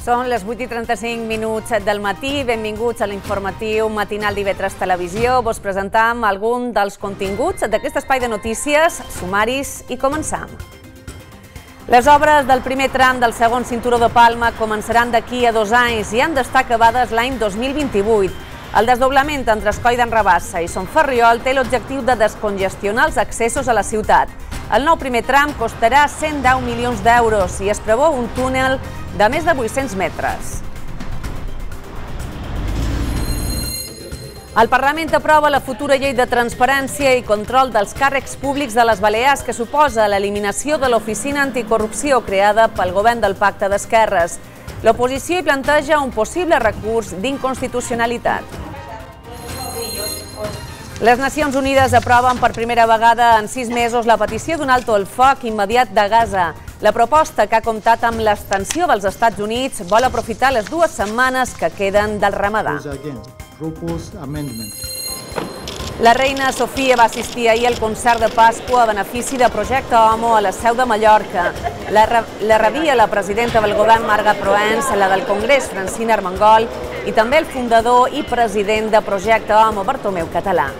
Són les 8 i 35 minuts del matí. Benvinguts a l'informatiu matinal d'IV3 Televisió. Vos presentam algun dels continguts d'aquest espai de notícies, sumaris i començam. Les obres del primer tram del segon cinturó de Palma començaran d'aquí a dos anys i han d'estar acabades l'any 2028. El desdoblament entre Escoi d'en Rabassa i Son Ferriol té l'objectiu de descongestionar els accessos a la ciutat. El nou primer tram costarà 110 milions d'euros i es preveu un túnel de més de 800 metres. El Parlament aprova la futura llei de transparència i control dels càrrecs públics de les Balears que suposa l'eliminació de l'oficina anticorrupció creada pel govern del Pacte d'Esquerres. L'oposició hi planteja un possible recurs d'inconstitucionalitat. Les Nacions Unides aproven per primera vegada en sis mesos la petició d'un alto el foc immediat de Gaza. La proposta, que ha comptat amb l'extensió dels Estats Units, vol aprofitar les dues setmanes que queden del ramadà. La reina Sofia va assistir ahir al concert de Pasqua a benefici de Projecte Homo a la seu de Mallorca. La, la rebia la presidenta del govern Marga Proens, la del Congrés Francina Armengol i també el fundador i president de Projecte Homo Bartomeu Català.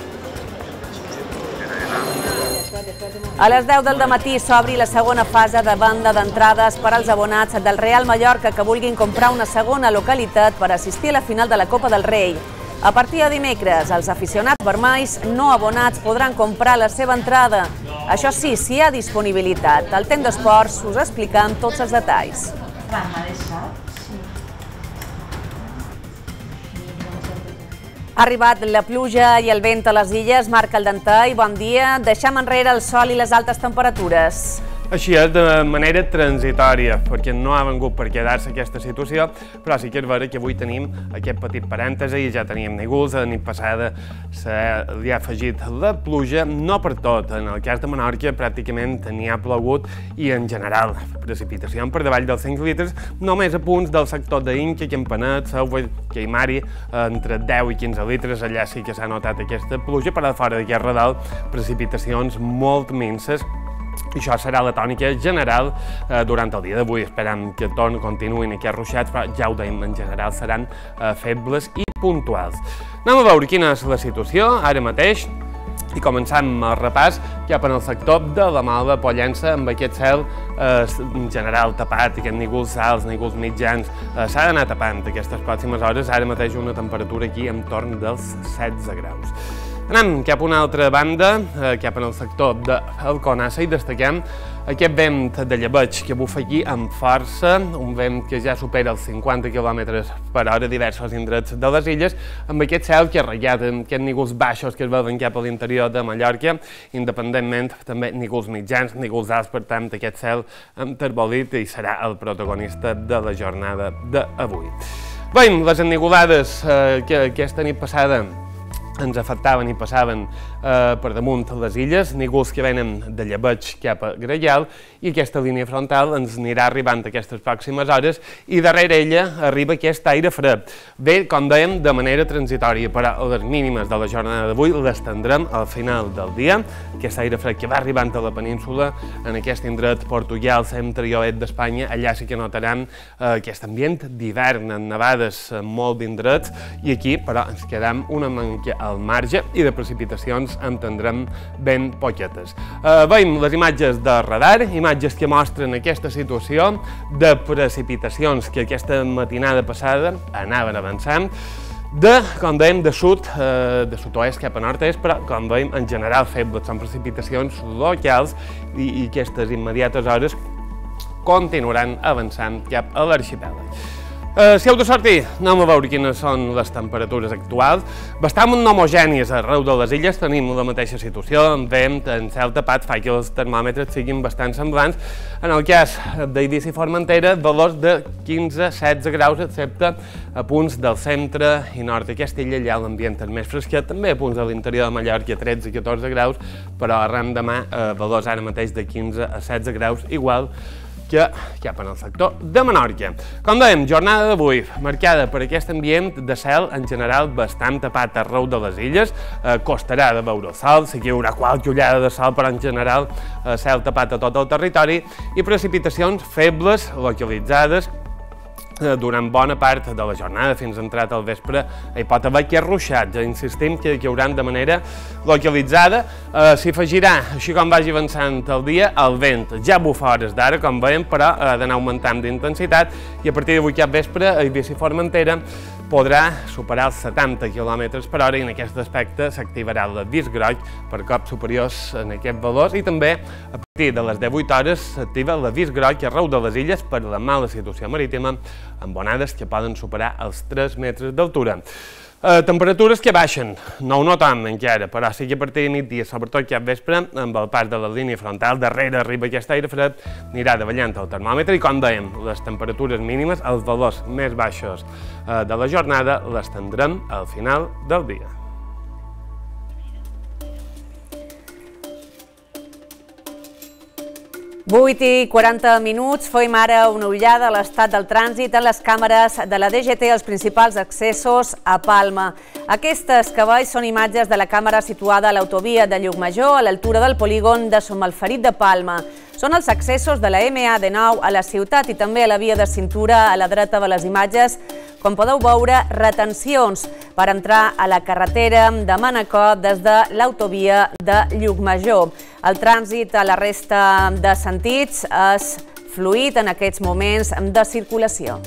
A les 10 del matí s'obri la segona fase de banda d'entrades per als abonats del Real Mallorca que vulguin comprar una segona localitat per assistir a la final de la Copa del Rei. A partir de dimecres, els aficionats vermells no abonats podran comprar la seva entrada. Això sí, si hi ha disponibilitat. Al temps d'esports us explicam tots els detalls. Ha arribat la pluja i el vent a les illes. Marc Aldentà i bon dia. Deixem enrere el sol i les altes temperatures. Així és, de manera transitòria, perquè no ha vengut per quedar-se aquesta situació, però sí que és vera que avui tenim aquest petit parèntesi i ja teníem nígols, la nit passada li ha afegit la pluja, no per tot, en el cas de Menorca pràcticament n'hi ha plogut i en general precipitació per davall dels 5 litres, només a punts del sector d'Inca, Campanet, Sauva, Queimari, entre 10 i 15 litres, allà sí que s'ha notat aquesta pluja, però fora d'aquest redal, precipitacions molt minces, això serà la tònica general eh, durant el dia d'avui. Esperem que torn continuïn aquests ruixats, però ja ho dèiem, en general seran eh, febles i puntuals. Anem a veure quina és la situació ara mateix i començam el repàs cap en el sector de la Malva Pollença amb aquest cel eh, en general tapat, aquests nígols alts, nígols mitjans, eh, s'ha d'anar tapant aquestes pròximes hores, ara mateix una temperatura aquí entorn dels 16 graus. Anem cap a una altra banda, eh, cap en el sector d'Alconassa i destaquem aquest vent de llebeig que bufa aquí amb força, un vent que ja supera els 50 km per hora a diversos indrets de les illes, amb aquest cel que ha ratllat, amb aquests nígols baixos que es veuen cap a l'interior de Mallorca, independentment també nígols mitjans, nígols alts, per tant, aquest cel enterbolit i serà el protagonista de la jornada d'avui. Bé, les enigolades eh, que aquesta nit passada ens afectaven i passaven eh, per damunt les illes, nígols que venen de Llebeig cap a Grellal, i aquesta línia frontal ens anirà arribant aquestes pròximes hores, i darrere ella arriba aquest aire fred. Bé, com dèiem, de manera transitòria, però les mínimes de la jornada d'avui les tindrem al final del dia. Aquest aire fred que va arribant a la península, en aquest indret portugal, centre i oest d'Espanya, allà sí que notaran eh, aquest ambient d'hivern, en nevades en molt d'indrets, i aquí, però, ens quedam una manca al marge i de precipitacions en tindrem ben poquetes. Eh, veiem les imatges de radar, imatges que mostren aquesta situació de precipitacions que aquesta matinada passada anaven avançant, de, com dèiem, de sud, eh, de sud-oest cap a nord-est, però, com veiem, en general febles, són precipitacions locals i, i aquestes immediates hores continuaran avançant cap a l'arxipèlag. Uh, si heu de sortir, anem a veure quines són les temperatures actuals. Bastant homogènies arreu de les illes, tenim la mateixa situació, en vent, en cel tapat, fa que els termòmetres siguin bastant semblants. En el cas d'Eivissa i Formentera, valors de 15-16 graus, excepte a punts del centre i nord d'aquesta illa, allà l'ambient és més fresquet, també a punts de l'interior de Mallorca, 13-14 graus, però arran demà, eh, valors ara mateix de 15 a 16 graus, igual que cap en el sector de Menorca. Com dèiem, jornada d'avui marcada per aquest ambient de cel en general bastant tapat arreu de les illes, eh, costarà de veure el sol, que hi haurà qualque ullada de sol, però en general eh, cel tapat a tot el territori i precipitacions febles localitzades durant bona part de la jornada, fins entrat al vespre, hi pot haver que ruixats. Insistim que hi haurà de manera localitzada. Eh, S'hi afegirà, així com vagi avançant el dia, el vent ja bufa hores d'ara, com veiem, però ha d'anar augmentant d'intensitat i a partir d'avui cap vespre, a Eivissa i Formentera, podrà superar els 70 km per hora i en aquest aspecte s'activarà l'avís groc per cops superiors en aquest valors i també partir de les 18 hores s'activa l'avís groc arreu de les illes per la mala situació marítima amb onades que poden superar els 3 metres d'altura. Eh, temperatures que baixen, no ho notam encara, però sí que a partir de migdia, sobretot cap vespre, amb el pas de la línia frontal, darrere arriba aquest aire fred, anirà davallant el termòmetre i, com dèiem, les temperatures mínimes, els valors més baixos eh, de la jornada, les tindrem al final del dia. 8 i 40 minuts, fem ara una ullada a l'estat del trànsit en les càmeres de la DGT als principals accessos a Palma. Aquestes que veig són imatges de la càmera situada a l'autovia de Llucmajor, a l'altura del polígon de Somalferit de Palma. Són els accessos de la MA19 a la ciutat i també a la via de cintura a la dreta de les imatges. Com podeu veure, retencions per entrar a la carretera de Manacor des de l'autovia de Llucmajor. El trànsit a la resta de sentits és fluid en aquests moments de circulació.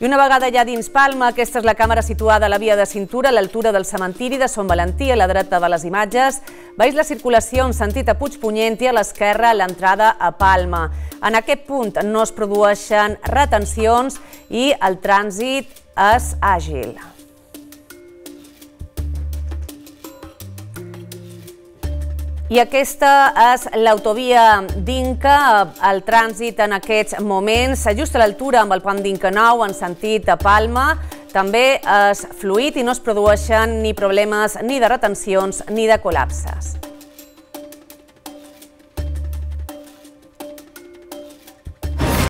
I una vegada ja dins Palma, aquesta és la càmera situada a la via de cintura a l'altura del cementiri de Sant Valentí, a la dreta de les imatges. Veus la circulació en sentit a Puigpunyent i a l'esquerra l'entrada a Palma. En aquest punt no es produeixen retencions i el trànsit és àgil. I aquesta és l'autovia d'Inca, el trànsit en aquests moments, just a l'altura amb el pont d'Inca Nou en sentit a Palma, també és fluid i no es produeixen ni problemes ni de retencions ni de col·lapses.